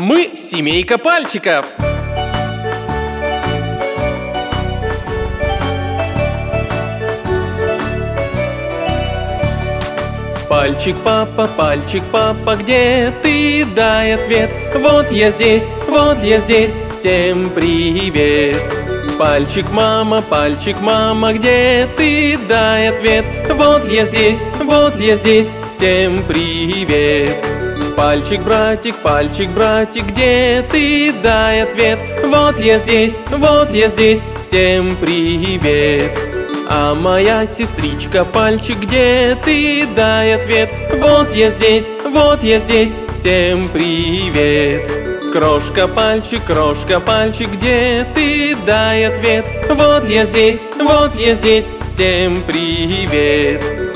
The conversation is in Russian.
Мы семейка пальчиков. Пальчик папа, пальчик папа, где ты? Дай ответ. Вот я здесь, вот я здесь, всем привет. Пальчик мама, пальчик мама, где ты? Дай ответ. Вот я здесь, вот я здесь, всем привет. Пальчик, братик, пальчик, братик, где ты? Дай ответ. Вот я здесь, вот я здесь, всем привет. А моя сестричка, пальчик, где ты? Дай ответ. Вот я здесь, вот я здесь, всем привет. Крошка, пальчик, крошка, пальчик, где ты? Дай ответ. Вот я здесь, вот я здесь, всем привет.